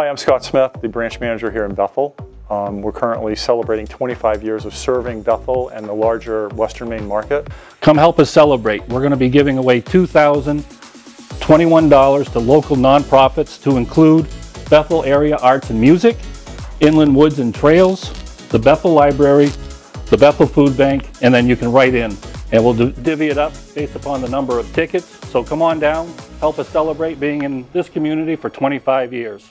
Hi, I'm Scott Smith, the branch manager here in Bethel. Um, we're currently celebrating 25 years of serving Bethel and the larger Western Maine market. Come help us celebrate. We're going to be giving away $2,021 to local nonprofits to include Bethel Area Arts and Music, Inland Woods and Trails, the Bethel Library, the Bethel Food Bank, and then you can write in. And we'll divvy it up based upon the number of tickets. So come on down, help us celebrate being in this community for 25 years.